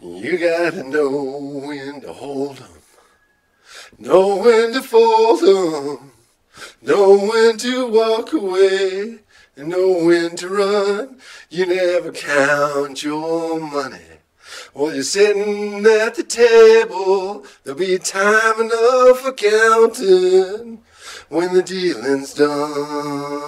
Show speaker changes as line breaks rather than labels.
You gotta know when to hold 'em, know when to fold 'em, know when to walk away, and know when to run. You never count your money. While you're sitting at the table, there'll be time enough for counting when the dealing's done.